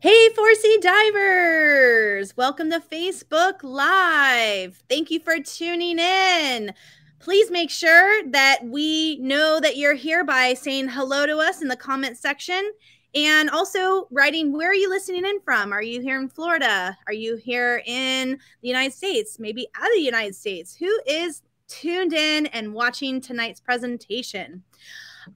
Hey, Force-E divers! Welcome to Facebook Live. Thank you for tuning in. Please make sure that we know that you're here by saying hello to us in the comment section and also writing where are you listening in from? Are you here in Florida? Are you here in the United States? Maybe out of the United States? Who is tuned in and watching tonight's presentation?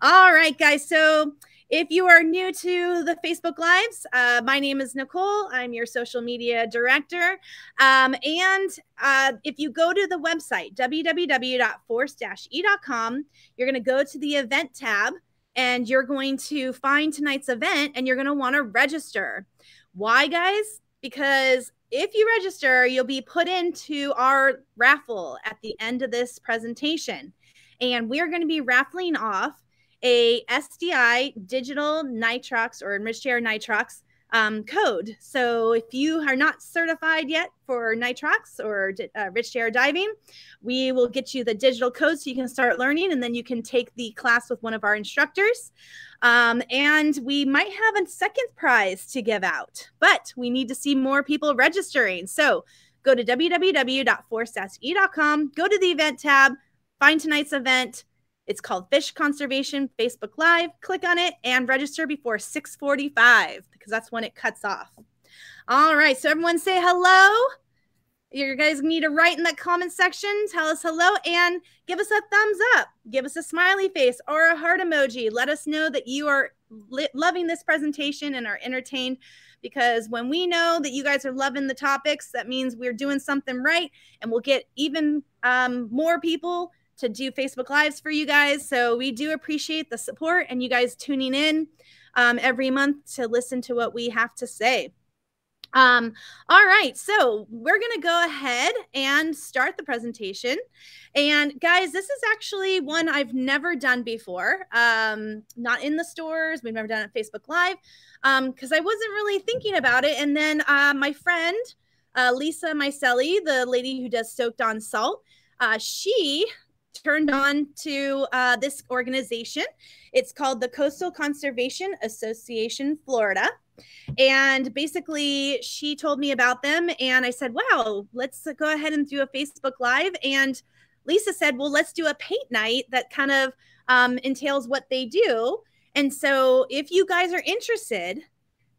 All right, guys. So, if you are new to the Facebook Lives, uh, my name is Nicole. I'm your social media director. Um, and uh, if you go to the website, www.force-e.com, you're going to go to the event tab and you're going to find tonight's event and you're going to want to register. Why, guys? Because if you register, you'll be put into our raffle at the end of this presentation. And we're going to be raffling off a SDI digital nitrox or enriched air nitrox um, code. So if you are not certified yet for nitrox or uh, rich air diving, we will get you the digital code so you can start learning and then you can take the class with one of our instructors. Um, and we might have a second prize to give out, but we need to see more people registering. So go to www.force-e.com, go to the event tab, find tonight's event, it's called Fish Conservation Facebook Live. Click on it and register before 6:45 because that's when it cuts off. All right, so everyone say hello. You guys need to write in the comment section, tell us hello, and give us a thumbs up. Give us a smiley face or a heart emoji. Let us know that you are loving this presentation and are entertained because when we know that you guys are loving the topics, that means we're doing something right and we'll get even um, more people to do Facebook Lives for you guys. So we do appreciate the support and you guys tuning in um, every month to listen to what we have to say. Um, all right, so we're going to go ahead and start the presentation. And guys, this is actually one I've never done before, um, not in the stores. We've never done it Facebook Live because um, I wasn't really thinking about it. And then uh, my friend, uh, Lisa Myceli, the lady who does Stoked on Salt, uh, she turned on to uh, this organization. It's called the Coastal Conservation Association Florida. And basically, she told me about them, and I said, Wow, let's go ahead and do a Facebook Live. And Lisa said, Well, let's do a paint night that kind of um, entails what they do. And so, if you guys are interested,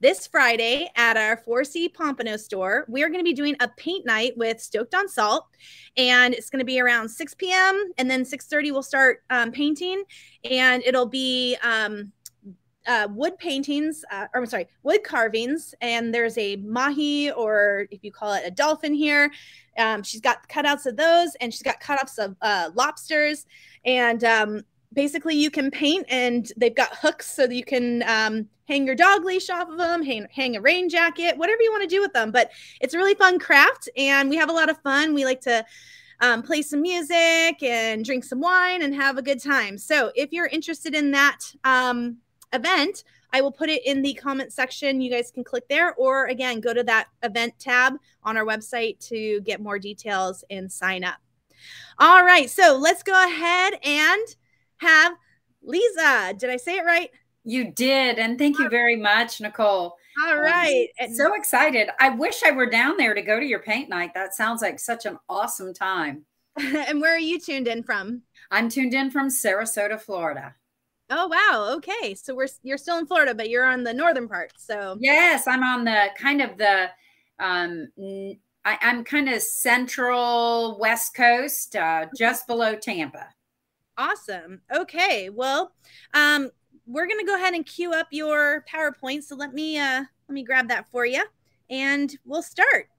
this Friday at our Force-E Pompano store, we are going to be doing a paint night with Stoked on Salt, and it's going to be around 6 p.m. and then 6:30 we'll start um, painting, and it'll be um, uh, wood paintings, uh, or I'm sorry, wood carvings, and there's a mahi, or if you call it a dolphin here. Um, she's got cutouts of those, and she's got cutouts of uh, lobsters, and um, basically you can paint and they've got hooks so that you can um, hang your dog leash off of them hang, hang a rain jacket whatever you want to do with them but it's a really fun craft and we have a lot of fun we like to um, play some music and drink some wine and have a good time so if you're interested in that um, event i will put it in the comment section you guys can click there or again go to that event tab on our website to get more details and sign up all right so let's go ahead and have Lisa. Did I say it right? You did. And thank you very much, Nicole. All right. I'm so excited. I wish I were down there to go to your paint night. That sounds like such an awesome time. and where are you tuned in from? I'm tuned in from Sarasota, Florida. Oh wow. Okay. So we're you're still in Florida, but you're on the northern part. So Yes, I'm on the kind of the um I, am kind of central west coast, uh, just below Tampa. Awesome. Okay. Well, um, we're gonna go ahead and queue up your PowerPoint. So let me uh, let me grab that for you, and we'll start.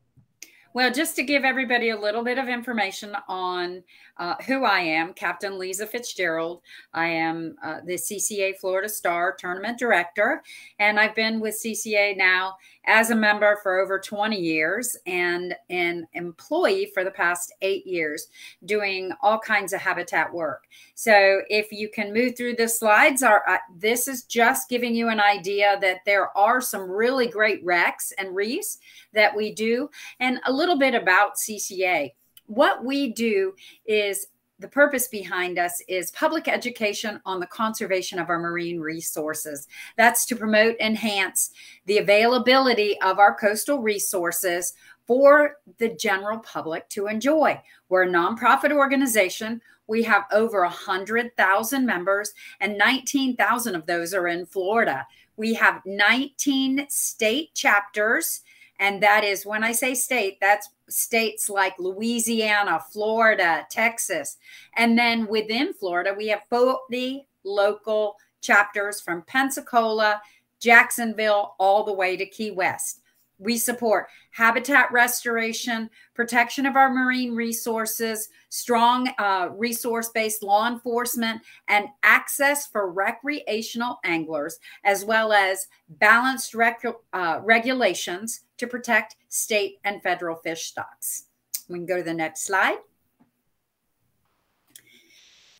Well, just to give everybody a little bit of information on uh, who I am, Captain Lisa Fitzgerald. I am uh, the CCA Florida Star Tournament Director, and I've been with CCA now as a member for over 20 years and an employee for the past eight years doing all kinds of habitat work. So if you can move through the slides, our, uh, this is just giving you an idea that there are some really great wrecks and reefs that we do and a little bit about CCA. What we do is the purpose behind us is public education on the conservation of our marine resources. That's to promote, enhance the availability of our coastal resources for the general public to enjoy. We're a nonprofit organization. We have over 100,000 members, and 19,000 of those are in Florida. We have 19 state chapters and that is when I say state, that's states like Louisiana, Florida, Texas. And then within Florida, we have 40 local chapters from Pensacola, Jacksonville, all the way to Key West. We support habitat restoration, protection of our marine resources, strong uh, resource based law enforcement, and access for recreational anglers, as well as balanced rec- uh, regulations to protect state and federal fish stocks. We can go to the next slide.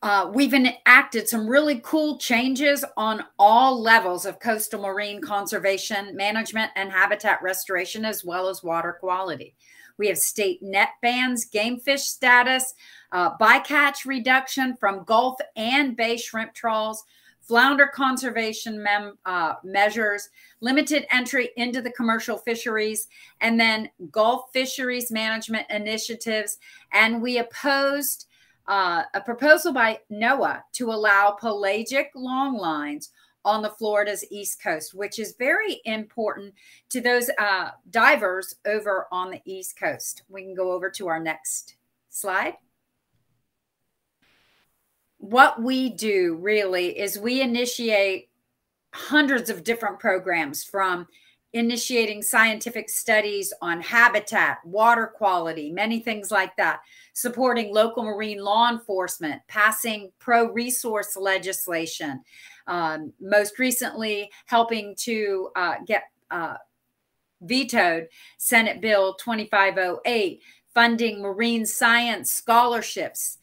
Uh, we've enacted some really cool changes on all levels of coastal marine conservation, management, and habitat restoration, as well as water quality. We have state net bans, game fish status, uh, bycatch reduction from Gulf and Bay shrimp trawls, flounder conservation mem- uh, measures, limited entry into the commercial fisheries, and then Gulf fisheries management initiatives. And we opposed uh, a proposal by NOAA to allow pelagic longlines on the Florida's East Coast, which is very important to those uh, divers over on the East Coast. We can go over to our next slide. What we do really is we initiate hundreds of different programs from initiating scientific studies on habitat, water quality, many things like that, supporting local marine law enforcement, passing pro resource legislation, um, most recently helping to uh, get uh, vetoed Senate Bill 2508, funding marine science scholarships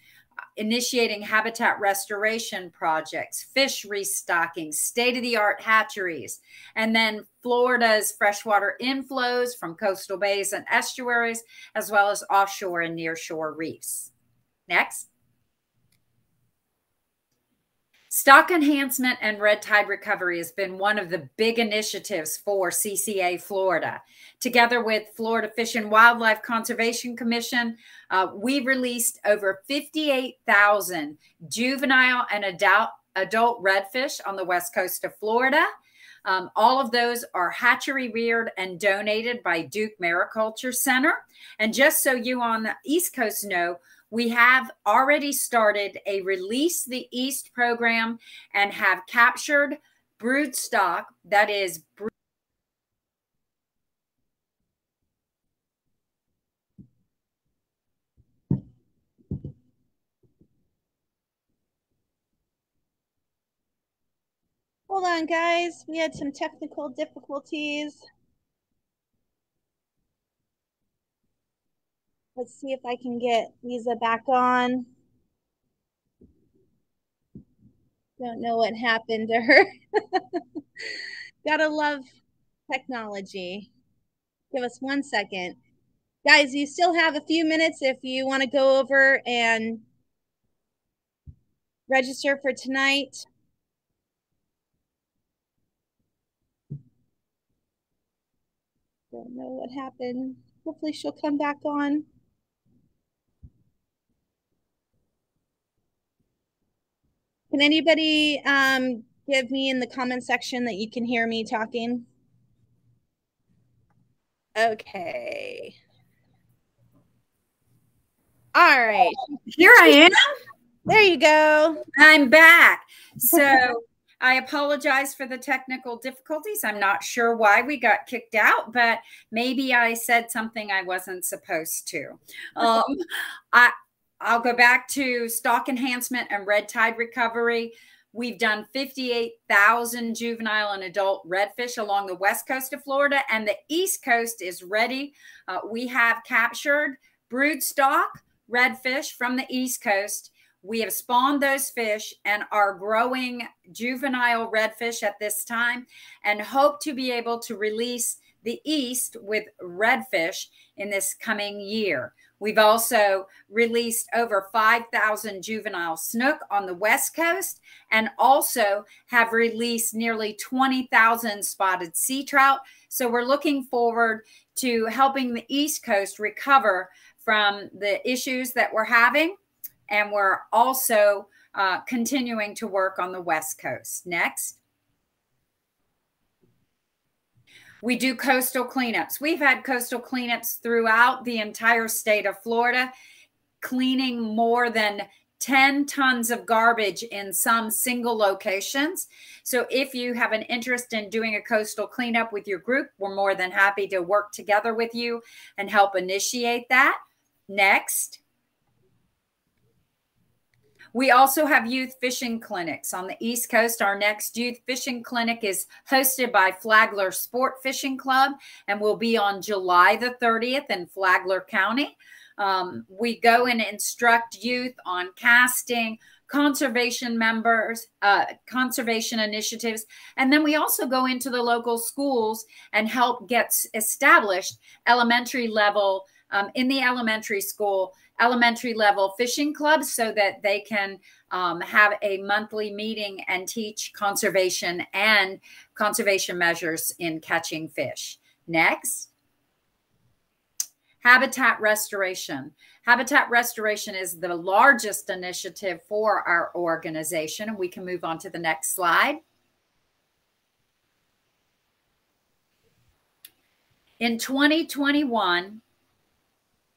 initiating habitat restoration projects, fish restocking, state of the art hatcheries, and then Florida's freshwater inflows from coastal bays and estuaries, as well as offshore and nearshore reefs. Next. Stock enhancement and red tide recovery has been one of the big initiatives for CCA Florida. Together with Florida Fish and Wildlife Conservation Commission, uh, we've released over 58,000 juvenile and adult, adult redfish on the west coast of Florida. Um, all of those are hatchery reared and donated by Duke Mariculture Center. And just so you on the East Coast know, we have already started a Release the East program and have captured brood stock that is Hold on, guys. We had some technical difficulties. Let's see if I can get Lisa back on. Don't know what happened to her. Gotta love technology. Give us one second. Guys, you still have a few minutes if you want to go over and register for tonight. Don't know what happened. Hopefully she'll come back on. Can anybody um, give me in the comment section that you can hear me talking? Okay. All right. Here I am. There you go. I'm back. So I apologize for the technical difficulties. I'm not sure why we got kicked out, but maybe I said something I wasn't supposed to. Um, I I'll go back to stock enhancement and red tide recovery. We've done 58,000 juvenile and adult redfish along the west coast of Florida, and the east coast is ready. Uh, we have captured brood stock redfish from the east coast. We have spawned those fish and are growing juvenile redfish at this time and hope to be able to release the east with redfish in this coming year. We've also released over 5,000 juvenile snook on the West Coast and also have released nearly 20,000 spotted sea trout. So we're looking forward to helping the East Coast recover from the issues that we're having. And we're also uh, continuing to work on the West Coast. Next. We do coastal cleanups. We've had coastal cleanups throughout the entire state of Florida, cleaning more than 10 tons of garbage in some single locations. So if you have an interest in doing a coastal cleanup with your group, we're more than happy to work together with you and help initiate that. Next. We also have youth fishing clinics on the East Coast. Our next youth fishing clinic is hosted by Flagler Sport Fishing Club and will be on July the 30th in Flagler County. Um, we go and instruct youth on casting, conservation members, uh, conservation initiatives. And then we also go into the local schools and help get established elementary level um, in the elementary school, elementary level fishing clubs so that they can um, have a monthly meeting and teach conservation and conservation measures in catching fish. Next. Habitat restoration. Habitat restoration is the largest initiative for our organization. And we can move on to the next slide. In 2021,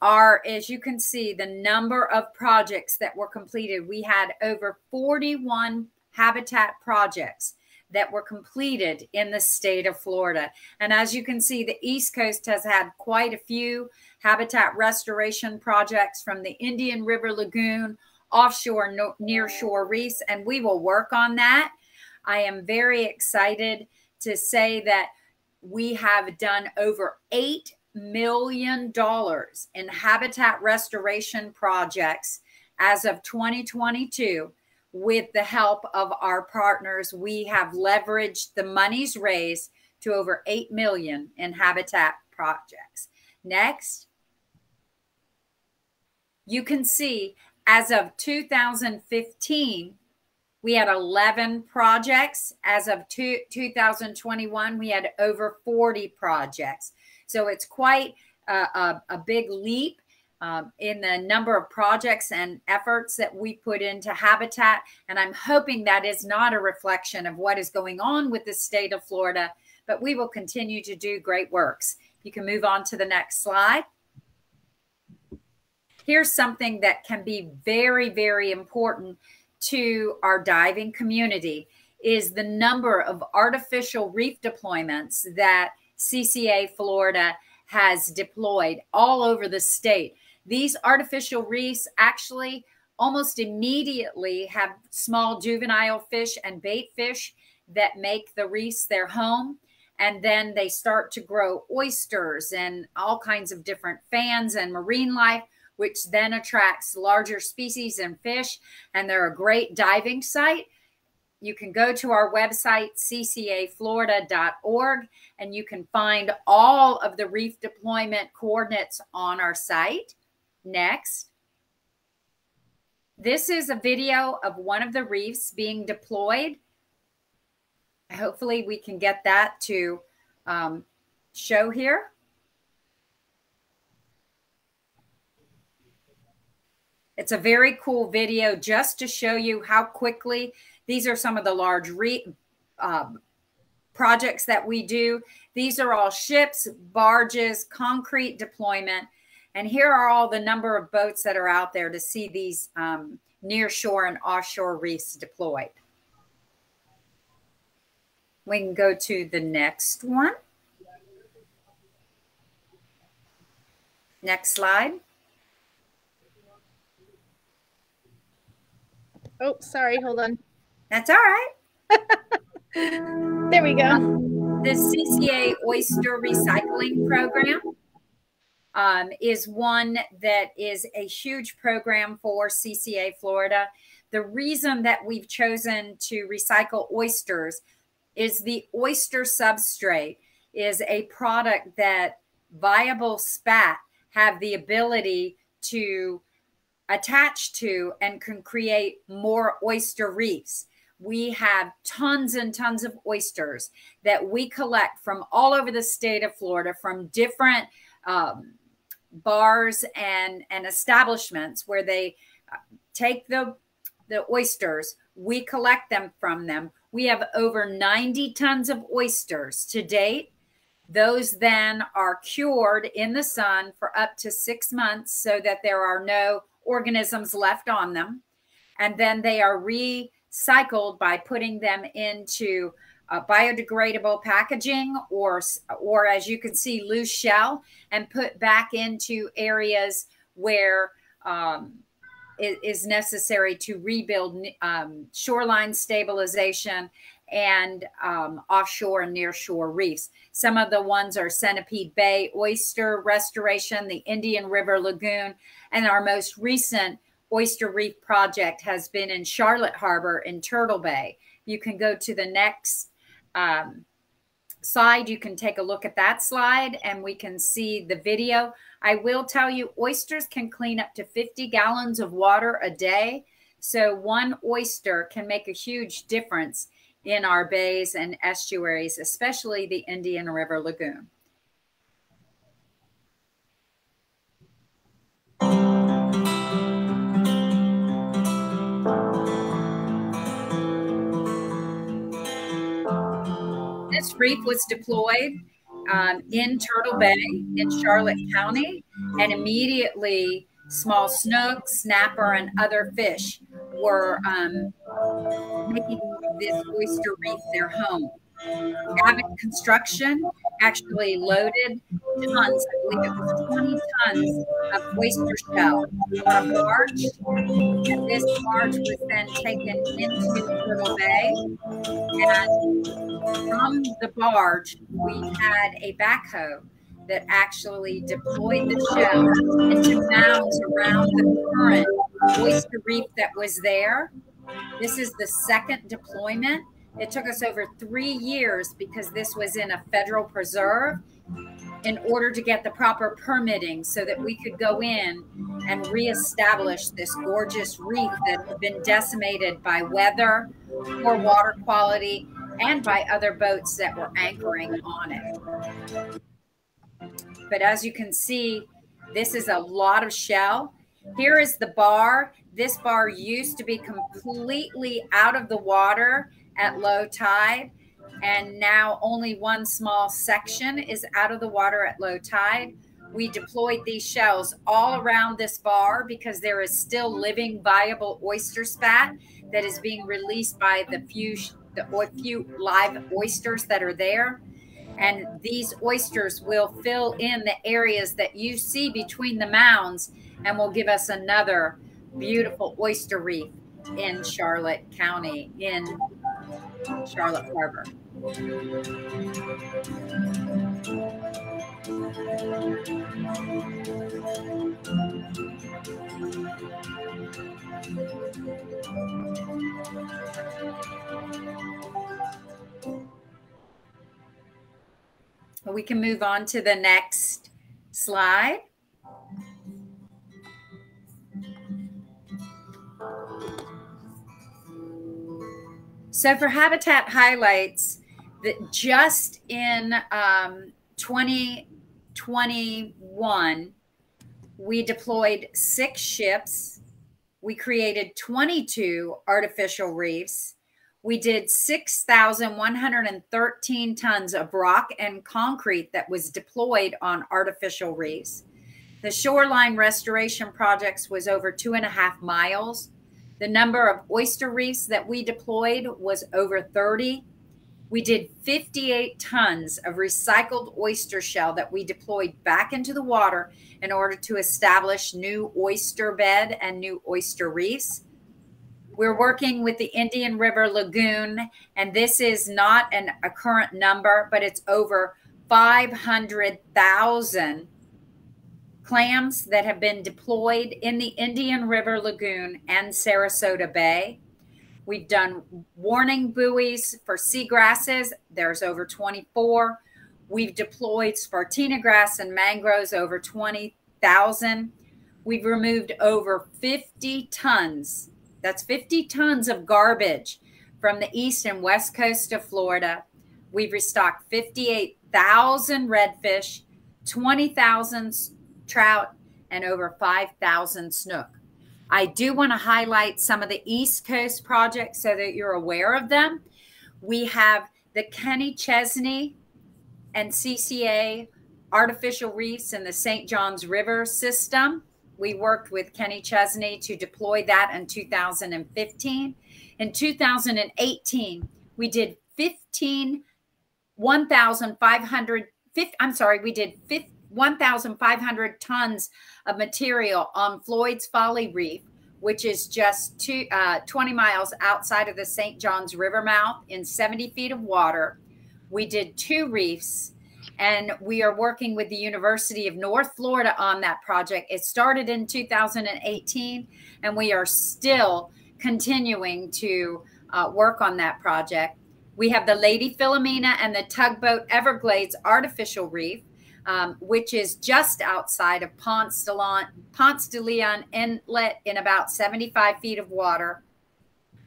are, as you can see, the number of projects that were completed. We had over 41 habitat projects that were completed in the state of Florida. And as you can see, the East Coast has had quite a few habitat restoration projects from the Indian River Lagoon, offshore, no, near shore reefs, and we will work on that. I am very excited to say that we have done over 8 million dollars in habitat restoration projects as of 2022 with the help of our partners. We have leveraged the monies raised to over 8 million in habitat projects. Next. You can see as of 2015 we had 11 projects. As of two, 2021 we had over 40 projects so it's quite a, a, big leap um, in the number of projects and efforts that we put into Habitat. And I'm hoping that is not a reflection of what is going on with the state of Florida, but we will continue to do great works. You can move on to the next slide. Here's something that can be very, very important to our diving community is the number of artificial reef deployments that CCA Florida has deployed all over the state. These artificial reefs actually almost immediately have small juvenile fish and bait fish that make the reefs their home. And then they start to grow oysters and all kinds of different fans and marine life, which then attracts larger species and fish. And they're a great diving site. You can go to our website, ccaflorida.org, and you can find all of the reef deployment coordinates on our site. Next. This is a video of one of the reefs being deployed. Hopefully we can get that to um, show here. It's a very cool video just to show you how quickly these are some of the large re, um, projects that we do. These are all ships, barges, concrete deployment. And here are all the number of boats that are out there to see these um, near shore and offshore reefs deployed. We can go to the next one. Next slide. Oh, sorry. Hold on. That's all right. there we go. The CCA Oyster Recycling Program um, is one that is a huge program for CCA Florida. The reason that we've chosen to recycle oysters is the oyster substrate is a product that viable spat have the ability to attach to and can create more oyster reefs. We have tons and tons of oysters that we collect from all over the state of Florida from different um, bars and, and establishments where they uh, take the, the oysters, we collect them from them. We have over 90 tons of oysters to date. Those then are cured in the sun for up to six months so that there are no organisms left on them. And then they are recycled by putting them into uh, biodegradable packaging or, or as you can see, loose shell and put back into areas where um, it is necessary to rebuild um, shoreline stabilization and um, offshore and nearshore reefs. Some of the ones are Centipede Bay oyster restoration, the Indian River Lagoon, and our most recent oyster reef project has been in Charlotte Harbor in Turtle Bay. You can go to the next um, slide. You can take a look at that slide and we can see the video. I will tell you, oysters can clean up to 50 gallons of water a day. So one oyster can make a huge difference in our bays and estuaries, especially the Indian River Lagoon. Reef was deployed um, in Turtle Bay in Charlotte County, and immediately small snook, snapper, and other fish were um, making this oyster reef their home. Abbott Construction actually loaded tons, I believe it was 20 tons of oyster shell on a barge. And this barge was then taken into Turtle Bay. And from the barge, we had a backhoe that actually deployed the shell into mounds around the current oyster reef that was there. This is the second deployment. It took us over three years because this was in a federal preserve in order to get the proper permitting so that we could go in and reestablish this gorgeous reef that had been decimated by weather, poor water quality, and by other boats that were anchoring on it. But as you can see, this is a lot of shell. Here is the bar. This bar used to be completely out of the water at low tide. And now only one small section is out of the water at low tide. We deployed these shells all around this bar because there is still living viable oyster spat that is being released by the few the few live oysters that are there. And these oysters will fill in the areas that you see between the mounds and will give us another beautiful oyster reef in Charlotte County in Charlotte Harbor. We can move on to the next slide. So for Habitat Highlights, that just in um, 2021, we deployed six ships. We created 22 artificial reefs. We did 6,113 tons of rock and concrete that was deployed on artificial reefs. The shoreline restoration projects was over two and a half miles. The number of oyster reefs that we deployed was over 30. We did 58 tons of recycled oyster shell that we deployed back into the water in order to establish new oyster bed and new oyster reefs. We're working with the Indian River Lagoon, and this is not an, a current number, but it's over 500,000 clams that have been deployed in the Indian River Lagoon and Sarasota Bay. We've done warning buoys for seagrasses. There's over 24. We've deployed Spartina grass and mangroves over 20,000. we've removed over 50 tons. That's 50 tons of garbage from the east and west coast of Florida. We've restocked 58,000 redfish, 20,000 trout, and over 5,000 snook. I do want to highlight some of the East Coast projects so that you're aware of them. We have the Kenny Chesney and CCA artificial reefs in the St. Johns River system. We worked with Kenny Chesney to deploy that in 2015. In 2018, we did 15 1,500 I'm sorry, we did 1,500 tons of material on Floyd's Folly Reef, which is just two, uh, 20 miles outside of the St. Johns River mouth in 70 feet of water. We did two reefs and we are working with the University of North Florida on that project. It started in 2018 and we are still continuing to uh, work on that project. We have the Lady Philomena and the Tugboat Everglades Artificial Reef um, which is just outside of Ponce de, Leon, Ponce de Leon Inlet in about 75 feet of water.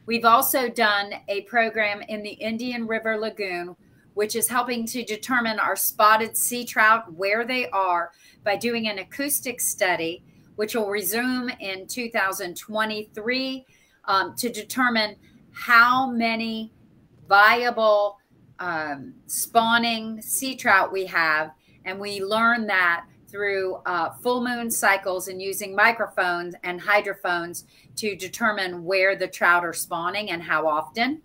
We've also done a program in the Indian River Lagoon, which is helping to determine our spotted sea trout where they are by doing an acoustic study, which will resume in 2023 um, to determine how many viable um, spawning sea trout we have and we learn that through uh, full moon cycles and using microphones and hydrophones to determine where the trout are spawning and how often.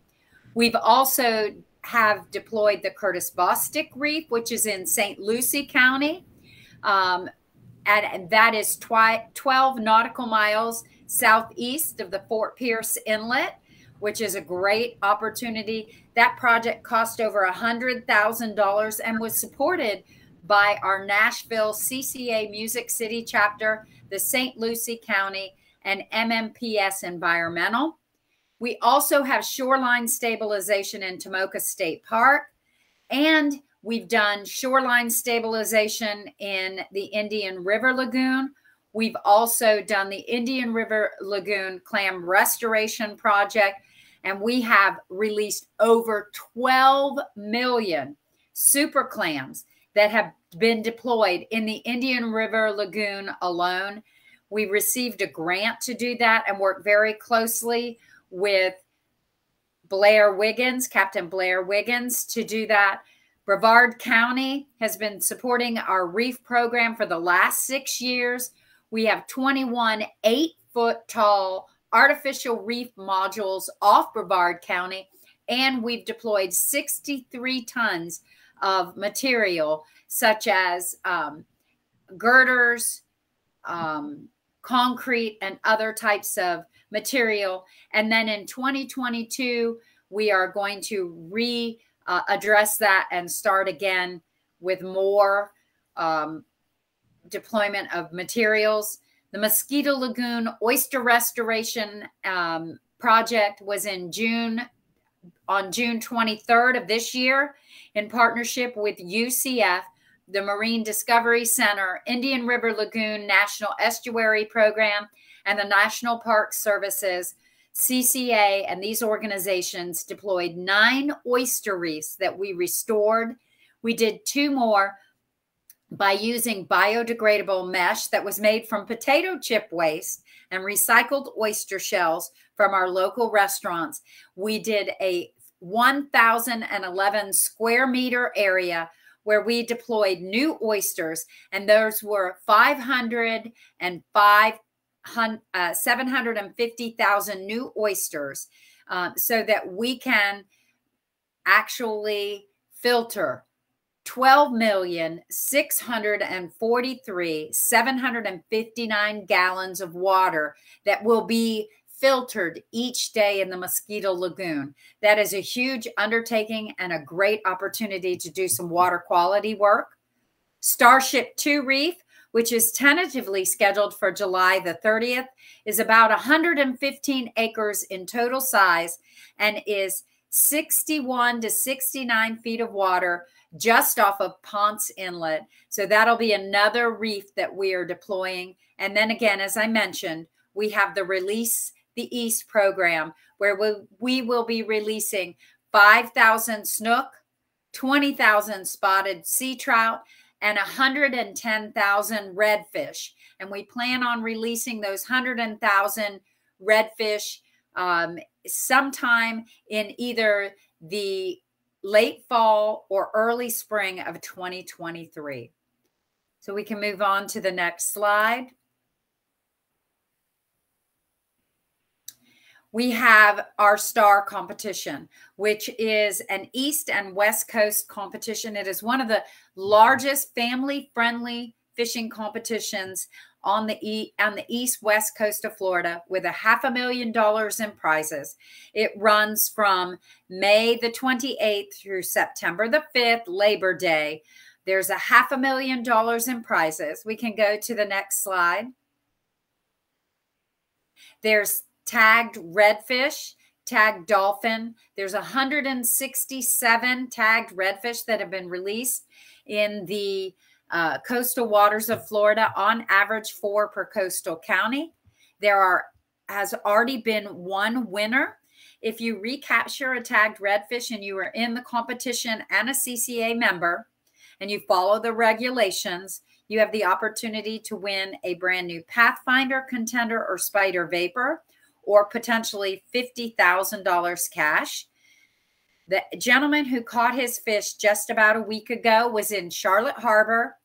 We've also have deployed the Curtis Bostic Reef, which is in St. Lucie County. Um, and that is twi- 12 nautical miles southeast of the Fort Pierce Inlet, which is a great opportunity. That project cost over $100,000 and was supported by our Nashville CCA Music City chapter, the St. Lucie County, and MMPS Environmental. We also have shoreline stabilization in Tomoka State Park, and we've done shoreline stabilization in the Indian River Lagoon. We've also done the Indian River Lagoon Clam Restoration Project, and we have released over 12 million super clams that have been deployed in the Indian River Lagoon alone. We received a grant to do that and work very closely with Blair Wiggins, Captain Blair Wiggins, to do that. Brevard County has been supporting our reef program for the last six years. We have 21 eight foot tall artificial reef modules off Brevard County, and we've deployed 63 tons of material, such as um, girders, um, concrete, and other types of material. And then in 2022, we are going to re uh, address that and start again with more um, deployment of materials. The Mosquito Lagoon Oyster Restoration um, project was in June, on June 23rd of this year in partnership with UCF, the Marine Discovery Center, Indian River Lagoon National Estuary Program, and the National Park Services, CCA, and these organizations deployed nine oyster reefs that we restored. We did two more by using biodegradable mesh that was made from potato chip waste and recycled oyster shells from our local restaurants. We did a 1,011 square meter area where we deployed new oysters, and those were 505, uh, 750,000 new oysters, uh, so that we can actually filter 12 million 643 759 gallons of water that will be filtered each day in the Mosquito Lagoon. That is a huge undertaking and a great opportunity to do some water quality work. Starship 2 Reef, which is tentatively scheduled for July the 30th, is about 115 acres in total size and is 61 to 69 feet of water just off of Ponce Inlet. So that'll be another reef that we are deploying. And then again, as I mentioned, we have the Release the East program where we, we will be releasing 5,000 snook, 20,000 spotted sea trout, and 110,000 redfish. And we plan on releasing those 100,000 redfish um, sometime in either the late fall or early spring of 2023. So we can move on to the next slide. we have our star competition, which is an East and West Coast competition. It is one of the largest family friendly fishing competitions on the e- on the east west coast of Florida with a half a million dollars in prizes. It runs from May the 28th through September the 5th, Labor Day. There's a half a million dollars in prizes. We can go to the next slide. There's tagged redfish, tagged dolphin. There's 167 tagged redfish that have been released in the uh, coastal waters of Florida, on average, four per coastal county. There are has already been one winner. If you recapture a tagged redfish and you are in the competition and a CCA member, and you follow the regulations, you have the opportunity to win a brand new Pathfinder, Contender, or Spider Vapor or potentially $50,000 cash. The gentleman who caught his fish just about a week ago was in Charlotte Harbor.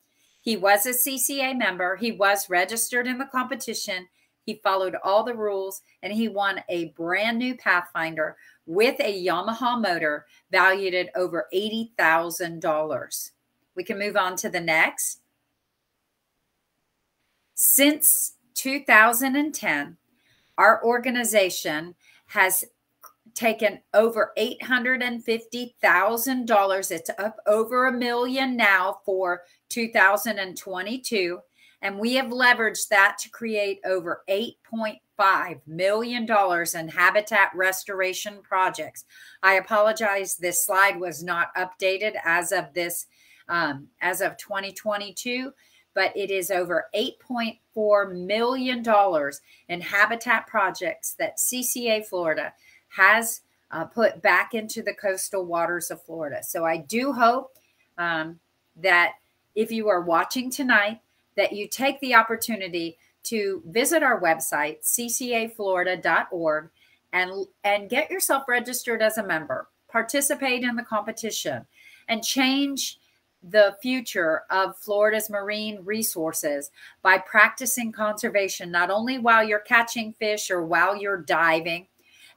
He was a CCA member, he was registered in the competition. He followed all the rules and he won a brand new Pathfinder with a Yamaha motor valued at over $80,000. We can move on to the next. Since 2010, our organization has taken over $850,000. It's up over a million now for 2022. And we have leveraged that to create over $8.5 million in habitat restoration projects. I apologize, this slide was not updated as of this, um, as of 2022 but it is over $8.4 million in habitat projects that CCA Florida has uh, put back into the coastal waters of Florida. So I do hope um, that if you are watching tonight, that you take the opportunity to visit our website, ccaflorida.org, and, and get yourself registered as a member. Participate in the competition and change the future of Florida's marine resources by practicing conservation, not only while you're catching fish or while you're diving.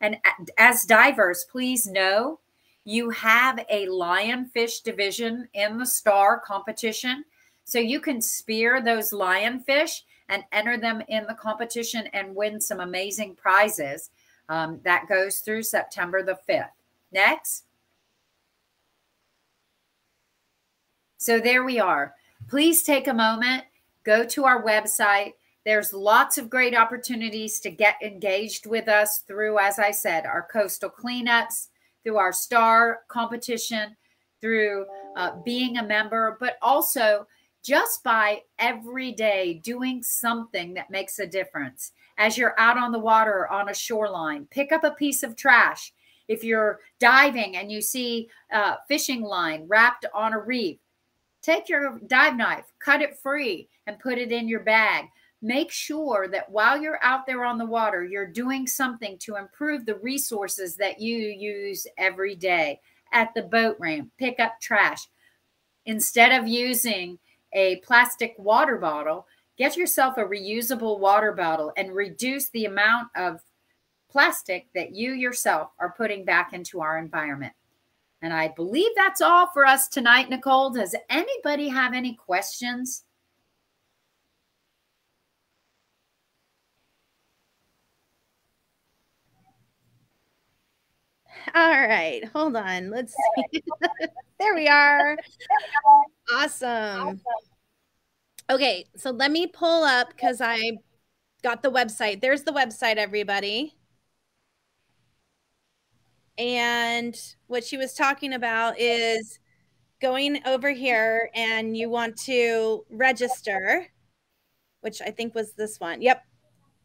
And as divers, please know you have a lionfish division in the STAR competition. So you can spear those lionfish and enter them in the competition and win some amazing prizes. Um, that goes through September the 5th. Next. So there we are. Please take a moment, go to our website. There's lots of great opportunities to get engaged with us through, as I said, our coastal cleanups, through our star competition, through uh, being a member, but also just by every day doing something that makes a difference. As you're out on the water on a shoreline, pick up a piece of trash. If you're diving and you see a fishing line wrapped on a reef, Take your dive knife, cut it free, and put it in your bag. Make sure that while you're out there on the water, you're doing something to improve the resources that you use every day. At the boat ramp, pick up trash. Instead of using a plastic water bottle, get yourself a reusable water bottle and reduce the amount of plastic that you yourself are putting back into our environment. And I believe that's all for us tonight, Nicole. Does anybody have any questions? All right, hold on. Let's see. there we are. Awesome. Okay, so let me pull up because I got the website. There's the website, everybody. and what she was talking about is going over here and you want to register, which I think was this one. Yep.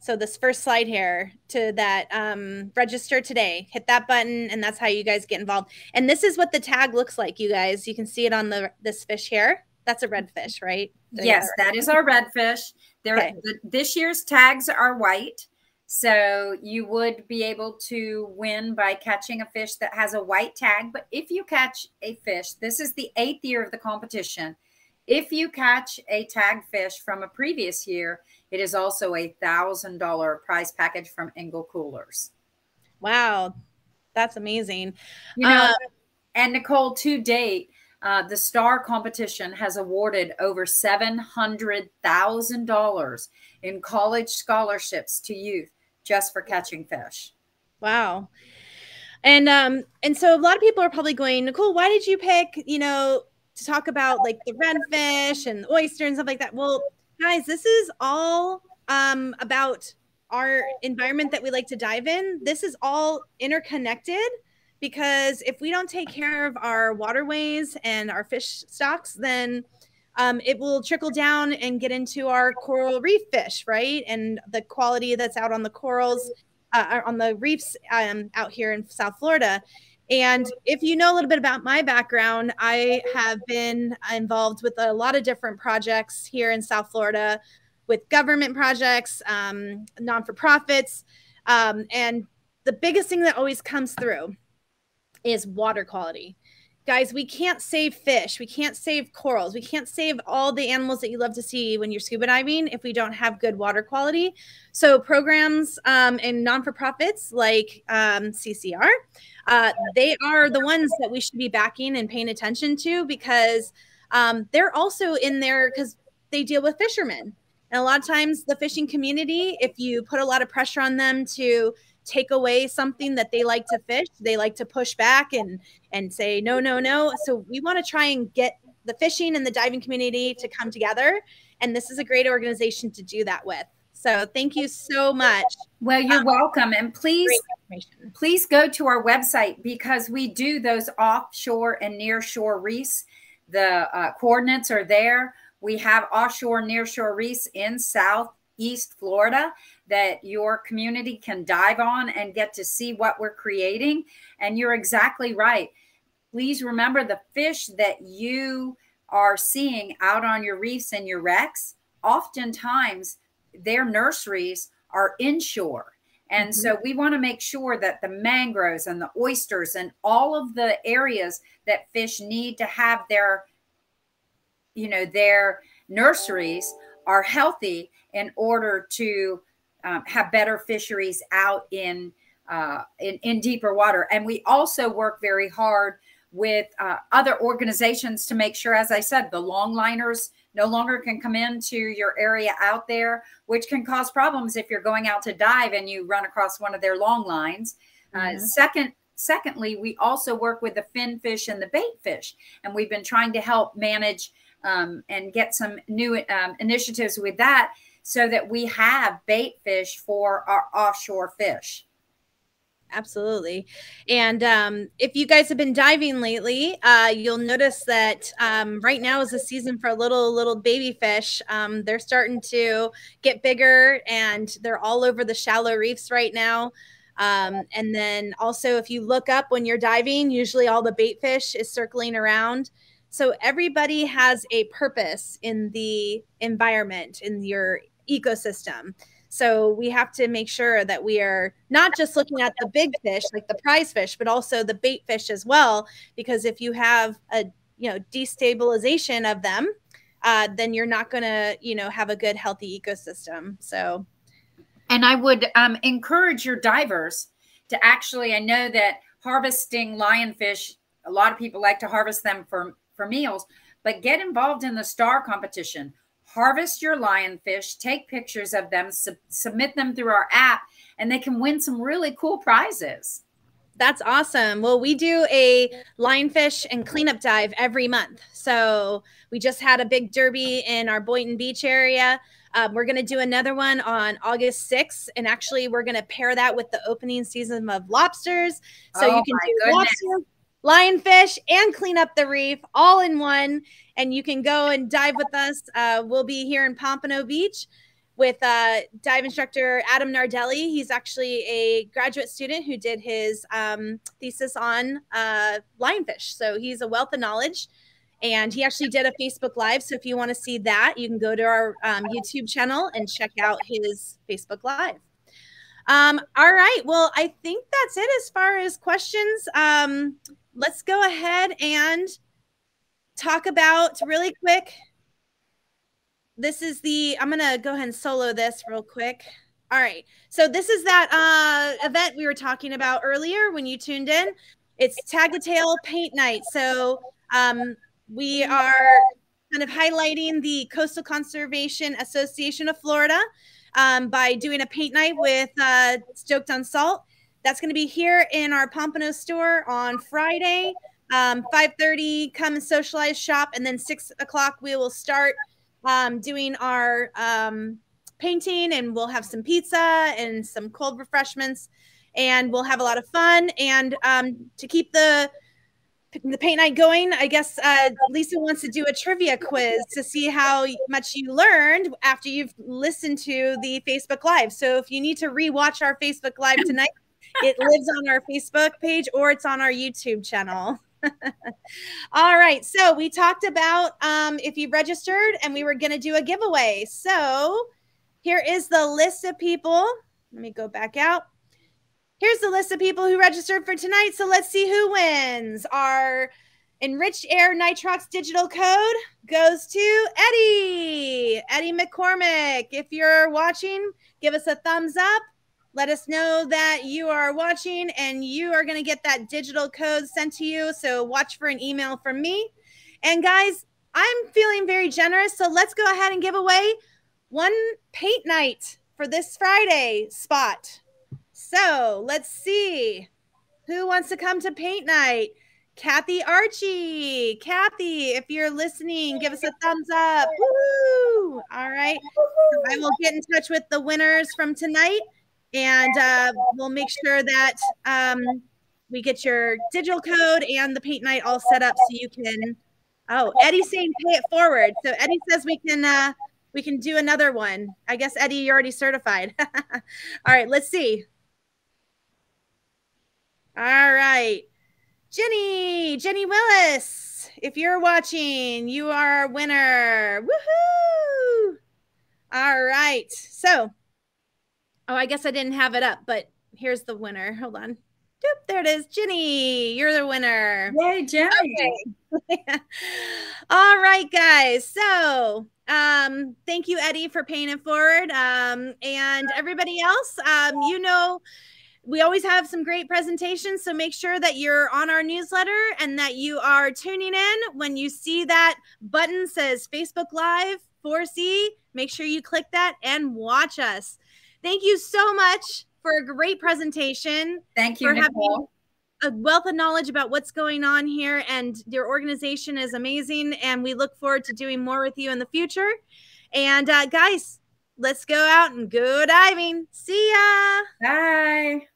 So this first slide here to that um, register today, hit that button, and that's how you guys get involved. And this is what the tag looks like, you guys. You can see it on the this fish here. That's a redfish, right? yes, that is our redfish. There, okay. the, this year's tags are white. So you would be able to win by catching a fish that has a white tag. But if you catch a fish, this is the eighth year of the competition. If you catch a tag fish from a previous year, it is also a thousand dollar prize package from Engel Coolers. Wow, that's amazing. You know, uh, and Nicole, to date, uh, the Star competition has awarded over seven hundred thousand dollars in college scholarships to youth just for catching fish. Wow. And um and so a lot of people are probably going, Nicole, why did you pick, you know, to talk about like the redfish and the oyster and stuff like that? Well, guys, this is all um about our environment that we like to dive in. This is all interconnected because if we don't take care of our waterways and our fish stocks, then um, it will trickle down and get into our coral reef fish, right? And the quality that's out on the corals, uh, on the reefs um, out here in South Florida. And if you know a little bit about my background, I have been involved with a lot of different projects here in South Florida with government projects, um, non for profits. Um, and the biggest thing that always comes through is water quality guys, we can't save fish. We can't save corals. We can't save all the animals that you love to see when you're scuba diving if we don't have good water quality. So, programs um, and non for profits like um, CCA, uh, they are the ones that we should be backing and paying attention to because um, they're also in there because they deal with fishermen. And a lot of times, the fishing community, if you put a lot of pressure on them to take away something that they like to fish they like to push back and and say no no no. So we want to try and get the fishing and the diving community to come together. And this is a great organization to do that with. So thank you so much. Well you're um, welcome. And please please go to our website because we do those offshore and near shore reefs. The uh, coordinates are there. We have offshore near shore reefs in southeast florida that your community can dive on and get to see what we're creating. And you're exactly right. Please remember the fish that you are seeing out on your reefs and your wrecks, oftentimes their nurseries are inshore. And mm-hmm. so we want to make sure that the mangroves and the oysters and all of the areas that fish need to have their, you know, their nurseries are healthy in order to um, have better fisheries out in, uh, in, in deeper water. And we also work very hard with uh, other organizations to make sure, as I said, the longliners no longer can come into your area out there, which can cause problems if you're going out to dive and you run across one of their long lines. Uh, mm-hmm. Uh, second, secondly, we also work with the fin fish and the bait fish, and we've been trying to help manage um, and get some new um, initiatives with that so that we have bait fish for our offshore fish. Absolutely. And um, if you guys have been diving lately, uh, you'll notice that um, right now is the season for a little, little baby fish. Um, they're starting to get bigger and they're all over the shallow reefs right now. Um, and then also, if you look up when you're diving, usually all the bait fish is circling around. So everybody has a purpose in the environment, in your ecosystem. So we have to make sure that we are not just looking at the big fish, like the prize fish, but also the bait fish as well. Because if you have a you know destabilization of them, uh, then you're not going to you know have a good healthy ecosystem. So, and I would um, encourage your divers to actually. I know that harvesting lionfish, a lot of people like to harvest them for for meals, but get involved in the star competition harvest your lionfish, take pictures of them, sub- submit them through our app, and they can win some really cool prizes. That's awesome. Well, we do a lionfish and cleanup dive every month. So we just had a big derby in our Boynton Beach area. Um, we're going to do another one on August 6th. And actually, we're going to pair that with the opening season of lobsters. So Oh you can do goodness. lobster, lionfish, and clean up the reef all in one. And you can go and dive with us. Uh, we'll be here in Pompano Beach with uh, dive instructor Adam Nardelli. He's actually a graduate student who did his um, thesis on uh, lionfish. So he's a wealth of knowledge. And he actually did a Facebook Live. So if you want to see that, you can go to our um, YouTube channel and check out his Facebook Live. Um, all right. Well, I think that's it as far as questions. Um, let's go ahead and talk about really quick. This is the, I'm going to go ahead and solo this real quick. All right. So this is that uh, event we were talking about earlier when you tuned in. It's Tag the Tail Paint Night. So um, we are kind of highlighting the Coastal Conservation Association of Florida um, by doing a paint night with uh, Stoked on Salt. That's going to be here in our Pompano store on Friday, um, 5.30. Come socialize, shop, and then 6 o'clock we will start um, doing our um, painting, and we'll have some pizza and some cold refreshments, and we'll have a lot of fun. And um, to keep the the paint night going, I guess uh, Lisa wants to do a trivia quiz to see how much you learned after you've listened to the Facebook Live. So if you need to rewatch our Facebook Live tonight, it lives on our Facebook page or it's on our YouTube channel. All right. So we talked about um, if you registered and we were going to do a giveaway. So here is the list of people. Let me go back out. Here's the list of people who registered for tonight. So let's see who wins. Our Enriched Air Nitrox digital code goes to Eddie, Eddie McCormick. If you're watching, give us a thumbs up. Let us know that you are watching and you are going to get that digital code sent to you. So watch for an email from me. And guys, I'm feeling very generous. So let's go ahead and give away one paint night for this Friday spot. So let's see who wants to come to paint night. Kathy Archie. Kathy, if you're listening, give us a thumbs up. Woo! All right. So I will get in touch with the winners from tonight and uh, we'll make sure that um, we get your digital code and the paint night all set up so you can. Oh, Eddie's saying pay it forward. So Eddie says we can uh, we can do another one. I guess Eddie, you're already certified. all right, let's see. All right. Jenny, Jenny Willis, if you're watching, you are a winner. Woohoo! All right. So, oh, I guess I didn't have it up, but here's the winner. Hold on. Doop, there it is. Jenny, you're the winner. Yay, Jenny. Okay. All right, guys. So, um, thank you, Eddie, for paying it forward. Um, and everybody else, um, you know, we always have some great presentations. So make sure that you're on our newsletter and that you are tuning in. When you see that button says Facebook Live 4C, make sure you click that and watch us. Thank you so much for a great presentation. Thank you, for having a wealth of knowledge about what's going on here and your organization is amazing and we look forward to doing more with you in the future and uh, guys let's go out and go diving see ya Bye.